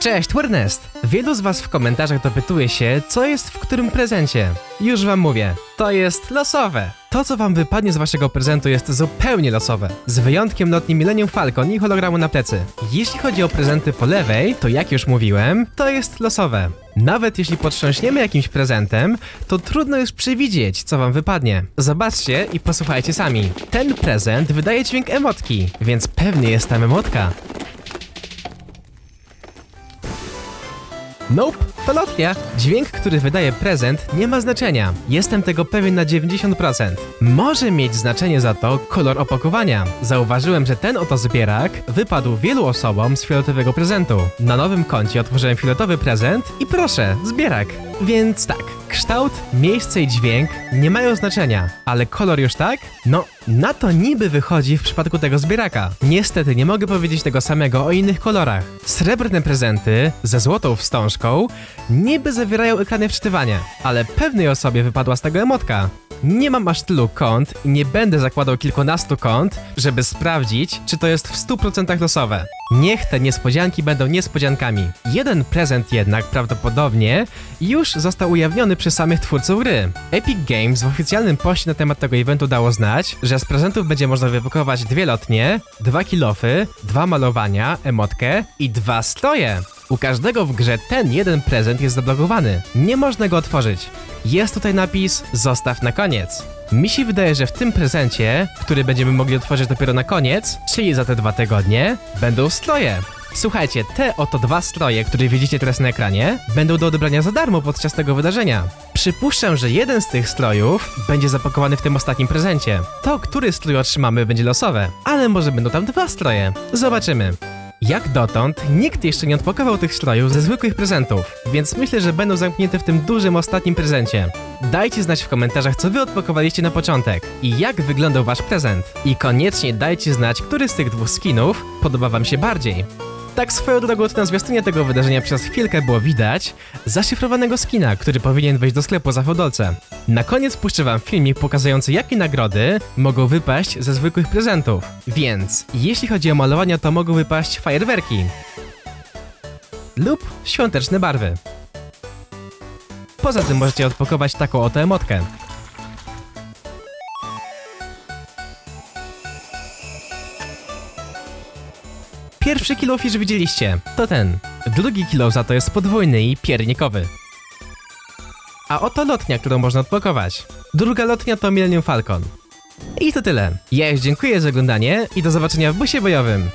Cześć, Wernest! Wielu z was w komentarzach dopytuje się, co jest w którym prezencie. Już wam mówię, to jest losowe. To, co wam wypadnie z waszego prezentu jest zupełnie losowe. Z wyjątkiem lotni Millennium Falcon i hologramu na plecy. Jeśli chodzi o prezenty po lewej, to jak już mówiłem, to jest losowe. Nawet jeśli potrząśniemy jakimś prezentem, to trudno jest przewidzieć, co wam wypadnie. Zobaczcie i posłuchajcie sami. Ten prezent wydaje dźwięk emotki, więc pewnie jest tam emotka. Nope, to lotnia. Dźwięk, który wydaje prezent, nie ma znaczenia. Jestem tego pewien na 90%. Może mieć znaczenie za to kolor opakowania. Zauważyłem, że ten oto zbierak wypadł wielu osobom z fioletowego prezentu. Na nowym koncie otworzyłem fioletowy prezent i proszę, zbierak. Więc tak, kształt, miejsce i dźwięk nie mają znaczenia, ale kolor już tak? No, na to niby wychodzi w przypadku tego zbieraka. Niestety nie mogę powiedzieć tego samego o innych kolorach. Srebrne prezenty ze złotą wstążką niby zawierają ekrany wczytywania, ale pewnej osobie wypadła z tego emotka. Nie mam aż tylu kont i nie będę zakładał kilkunastu kont, żeby sprawdzić, czy to jest w 100% losowe. Niech te niespodzianki będą niespodziankami. Jeden prezent jednak prawdopodobnie już został ujawniony przez samych twórców gry. Epic Games w oficjalnym poście na temat tego eventu dało znać, że z prezentów będzie można wypakować dwie lotnie, dwa kilofy, dwa malowania, emotkę i dwa stroje. U każdego w grze ten jeden prezent jest zablokowany. Nie można go otworzyć. Jest tutaj napis Zostaw na koniec. Mi się wydaje, że w tym prezencie, który będziemy mogli otworzyć dopiero na koniec, czyli za te dwa tygodnie, będą stroje. Słuchajcie, te oto dwa stroje, które widzicie teraz na ekranie, będą do odebrania za darmo podczas tego wydarzenia. Przypuszczam, że jeden z tych strojów będzie zapakowany w tym ostatnim prezencie. To, który strój otrzymamy, będzie losowe, ale może będą tam dwa stroje. Zobaczymy. Jak dotąd nikt jeszcze nie odpakował tych strojów ze zwykłych prezentów, więc myślę, że będą zamknięte w tym dużym ostatnim prezencie. Dajcie znać w komentarzach, co wy odpakowaliście na początek i jak wyglądał wasz prezent. I koniecznie dajcie znać, który z tych dwóch skinów podoba wam się bardziej. Tak swoją drogą to na zwiastunie tego wydarzenia przez chwilkę było widać zaszyfrowanego skina, który powinien wejść do sklepu za fodolce. Na koniec puszczę wam filmik pokazujący jakie nagrody mogą wypaść ze zwykłych prezentów. Więc, jeśli chodzi o malowania, to mogą wypaść fajerwerki lub świąteczne barwy. Poza tym możecie odpakować taką oto emotkę. Pierwszy kilofisz widzieliście, to ten. Drugi kilo za to jest podwójny i piernikowy. A oto lotnia, którą można odpakować. Druga lotnia to Millennium Falcon. I to tyle. Ja już dziękuję za oglądanie i do zobaczenia w busie bojowym.